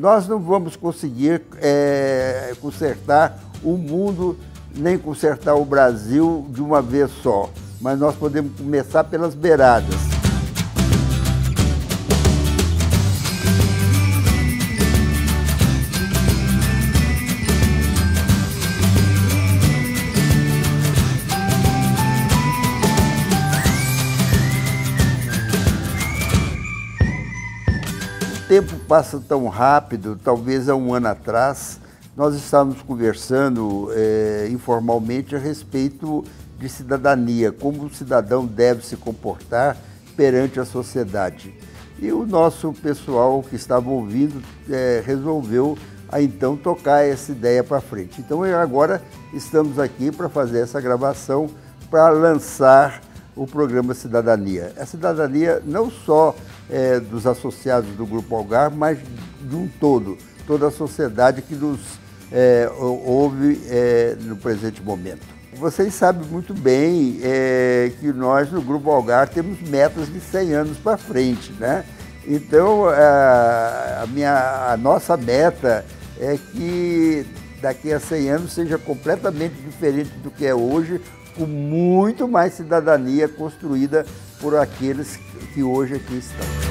Nós não vamos conseguir é, consertar o mundo nem consertar o Brasil de uma vez só, mas nós podemos começar pelas beiradas. Tempo passa tão rápido, talvez há um ano atrás, nós estávamos conversando é, informalmente a respeito de cidadania, como o cidadão deve se comportar perante a sociedade. E o nosso pessoal que estava ouvindo é, resolveu a então tocar essa ideia para frente. Então agora estamos aqui para fazer essa gravação para lançar o programa Cidadania. A cidadania não só é, dos associados do Grupo Algar, mas de um todo, toda a sociedade que nos é, ouve é, no presente momento. Vocês sabem muito bem é, que nós no Grupo Algar temos metas de 100 anos para frente, né? Então, a, minha, a nossa meta é que daqui a 100 anos seja completamente diferente do que é hoje, com muito mais cidadania construída por aqueles que hoje aqui estão.